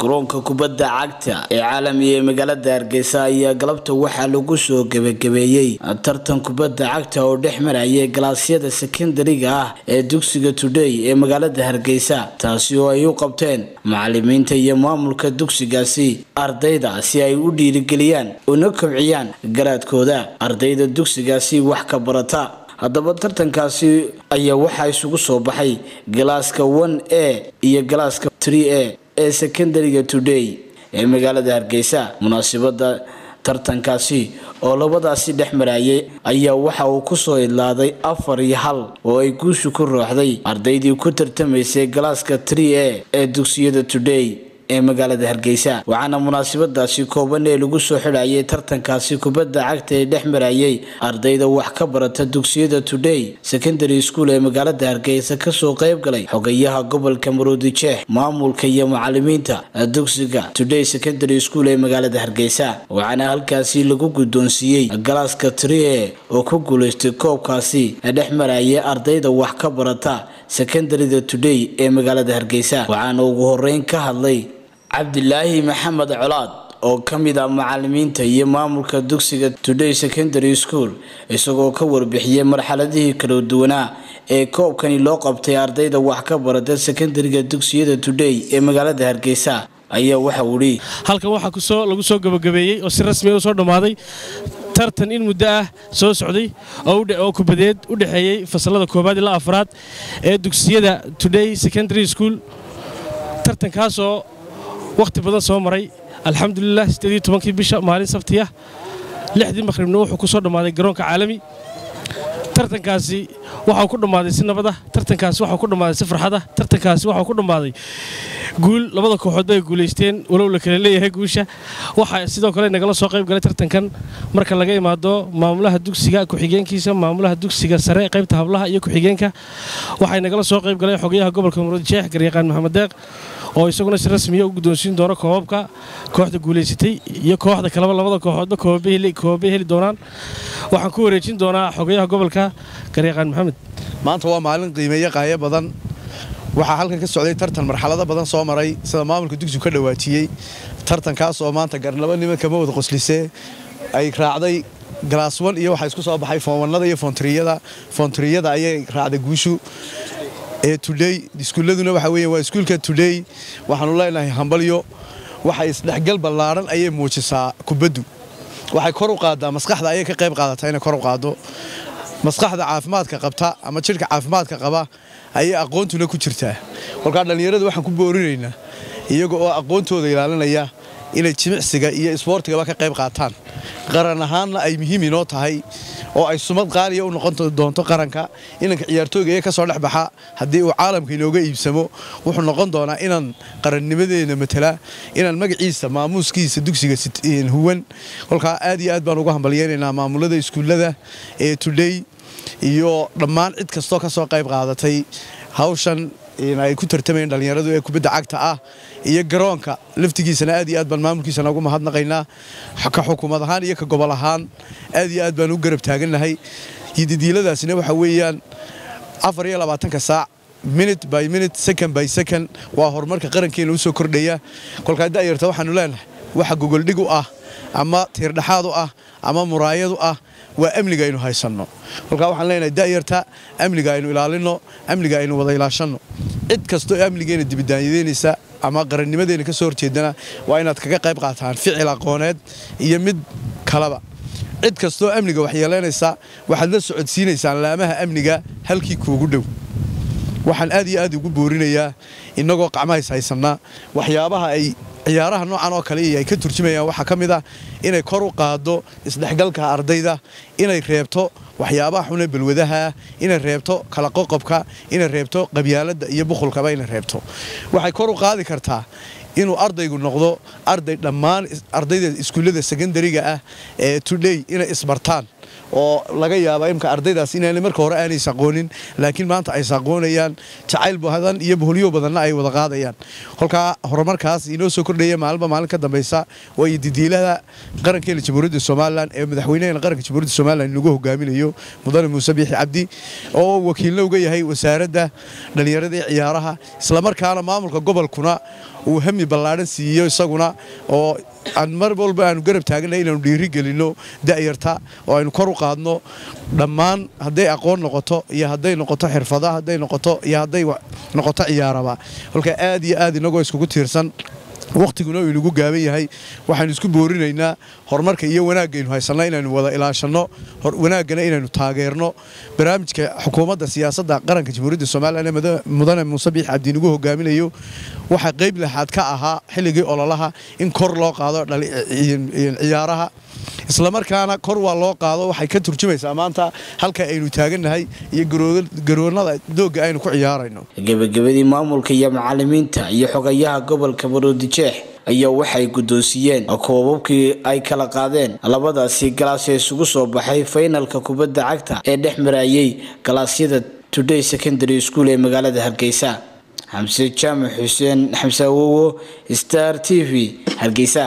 garoonka kubadda cagta ee caalamiga ee magaalada hargeysa ayaa galabta waxaa lagu soo gebagabeeyey tartan kubadda cagta oo dhex marayay galaasyada sekandariga ah ee dugsiga today ee magaalada hargeysa taasi oo ay u qabteen macalimiinta iyo maamulka dugsigaasi ardayda si ay u dhiirigeliyaan una kobciyaan garaadkooda. Ardayda dugsigaasi wax ka barata. Haddaba tartankaasi ayaa waxaa isugu soo baxay. Galaaska one a iyo galaaska tree a ee secondariga today ee magaalada hargeysa munaasabada tartankaasi oo labadaasi dhex marayay ayaa waxa uu ku soo idlaaday afar iyo hal oo ay guushu ku rooxday ardaydii ku tartamaysay galaaska tree a ee dugsiyada today ee magaalada hargeysa. Waxaana munaasabadaasi kooban ee lagu soo xidhayay tartankaasi kubadda cagta ee dhex marayay ardayda wax ka barata dugsiyada today secondary school ee magaalada hargeysa ka soo qayb galay xogayaha gobolka maroodijeex maamulka iyo macalimiinta dugsiga today secondary school ee magaalada hargeysa. Waxaana halkaasi lagu guddoonsiiyey galaaska trie oo ku guuleystay koobkaasi dhex marayay ardayda wax ka barata secondaryda today ee magaalada hargeysa. Waxaana ugu horeyn ka hadlay cabdilaahi maxamed colaad oo ka mid ah macalimiinta iyo maamulka dugsiga today secondary school isagoo ka warbixiyey marxaladihii kala duwanaa ee koobkani loo qabtay ardayda wax ka barata secondariga dugsiyada today ee magaalada hargeysa ayaa waxa uu ihi halkan waxaa ku soo lagu soo gabagabeeyey oo si rasmiya u soo dhammaaday tartan in muddo ah soo socday oo kubadeed u dhexeeyey fasalada koobaad ilaa afraad ee dugsiyada today secondary school. Tartankaasoo wakhti badan soo maray. Alxamdulilah siddeedii tobankii bisha maalin sabtiya lixdii maqhribna wuxuu ku soo dhammaaday garoonka caalami. Tartankaasi waxau ku dhammaaday si nabad ah tartankaasi waxau ku dhammaaday si farxad ah tartankaasi waxau ku dhammaaday guul labada kooxoodba ay guulaysteen walow la kala leeyahay guusha. Waxaa sidoo kale nagala soo qayb galay tartankan. Marka laga imaado maamulaha dugsiga ku-xigeenkiisa maamulaha dugsiga sare qaybta hablaha iyo ku-xigeenka waxay nagala soo qayb galay xogayaha gobolka murudsheex garyaqaan maxamed deeq oo isaguna si rasmiya u guddoonsiin doono koobabka. Kooxda guulaysatay iyo kooxda kaleba labada kooxoodba koobabay heli doonaan. Waxaan ku wareejin doonaa xogayaha gobolka garyaqaan maxamed. Maanta waa maalin qiimeeye qaayo badan waxaa halkan ka socday tartan marxalado badan soo maray sida maamulka dugsigu ka dhawaajiyey tartankaas oo maanta garnabo nimanka ma wada qoslisee ay raacday galaas wan iyo waxaa isku soo baxay foonwanada iyo foontiriyada foontiriyada ayay raacday guushu. Ee tudhey iskuulladuna waxa weeye waa iskuulka tudhey waxaanu leenahay hambalyo waxay isdhexgal ballaaran ayay muujisaa kubaddu waxay kor u qaaddaa maskaxda ayay ka qayb qaadataa inay kor u qaaddo maskaxda caafimaadka qabta ama jidhka caafimaadka qaba ayay aqoontuna ku jirtaa. Kolkaa dhallinyarada waxaan ku boorinaynaa iyaga oo aqoontooda ilaalinaya inay jimicsiga iyo isboortigaba ka qayb qaataan. Qaran ahaanna ay muhiim inoo tahay oo ay sumad qaaliya u noqon doonto qaranka inanka ciyaartooyga ee ka soo dhex baxa haddii uu caalamka inooga iibsamo wuxuu noqon doonaa inaan qarannimadeena matala inaan magaciisa maamuuskiisa dugsiga huwan. Kolkaa aad iyo aad baan ugu hambalyeynaynaa maamulada iskuullada ee tudhey iyo dhammaan cid kastoo ka soo qayb qaadatay hawshan ay ku tartamayeen dhallinyaradu ee kubadda cagta ah iyo garoonka. Laftigiisana aad iyo aad baan maamulkiisana ugu mahadnaqaynaa. Ka xukuumad ahaan iyo ka gobol ahaan aad iyo aad baan u garab taagannahay yididiiladaasina waxa weeyaan afar iyo labaatanka saac minute by minute second by second waa horumarka qarankeena u kordhaya kolkaa da'yarta waxaanu leenahay waxa gogoldhig u ah ama tiirdhaxaad u ah ama muraayad u ah waa amniga aynu haysanno. Kolkaa waxaan leenahay da'yarta amniga aynu ilaalinno amniga aynu wada ilaashanno. Cid kastoo amnigeena dibidaanyadeynaysa ama qarannimadeena ka soo horjeedana waa inaad kaga qayb qaataan ficil aqooneed iyo mid kaleba cid kastoo amniga waxyeelaynaysa waxaad la socodsiinaysaan laamaha amniga halkii kuugu dhow. Waxaan aad iyo aad ugu boorinayaa innagoo qacmahays haysannaa waxyaabaha ay ciyaaraha noocan oo kale ay ka turjumayaan waxaa ka mid ah inay kor u qaaddo isdhexgalka ardayda inay reebto waxyaabaha xune balwadaha inay reebto kala qoqobka inay reebto qabyaaladda iyo bukhulkaba inay reebto. Waxay kor u qaadi kartaa inuu ardaygu noqdo arday dhammaan ardayda iskuullada sekandariga ah ee tudhey inay isbartaan oo laga yaaba imka ardaydaas inaanay marka hore aanay saqoonin laakiin maanta ay saqoonayaan jacayl badan iyo boholyo badanna ay wada qaadayaan. Kolkaa horumarkaas inoo soo kordhaya maalinba maalin ka dambaysa waayo didiilada qarankeena jamhuuriyadda somalilan ee madaxweynaheena qaranka jamhuuriyadda somalilan lagu hogaaminayo mudane muuse biixi cabdi oo wakiilna uga yahay wasaaradda dhallinyarada ee ciyaaraha islamarkaana maamulka gobolkuna uu hami ballaadhan siiyo isaguna oo aan mar walba aanu garab taaganay inaanu dhiiri gelinno da'yarta oo aynu kor u qaadno dhammaan hadday aqoon noqoto iyo hadday noqoto xirfada hadday noqoto iyo hadday noqoto ciyaaraba. Kolka aad iyo aad inagoo iskugu tiirsan wakhtiguna inagu gaaban yahay. Waxaanu isku boorinaynaa horumarka iyo wanaagaynu haysanno inaynu wada ilaashanno wanaaggana inaynu taageerno. Barnaamijka xukuumadda siyaasadda qaranka jamhuuriyadda somalilan ee mudane muuse biix cabdi nagu hogaaminayo waxaa qayb laxaad ka ahaa xilligii ololaha in kor loo qaado ciyaaraha. Islamarkaana kor waa loo qaado waxay ka turjumaysaa maanta halka aynu taagannahay iyo garoonada doogga aynu ku ciyaarayno. Gebagabadii maamulka iyo macalimiinta iyo xogayaha gobolka baroodijeex ayaa waxay guddoonsiiyeen koobabkii ay kala qaadeen labadaasi galaas ee isugu soo baxay faynalka kubadda cagta ee dhex marayay galaasyada today secondary school ee magaalada hargeysa xamse jaamac xuseen xamse awowo star t v hargeysa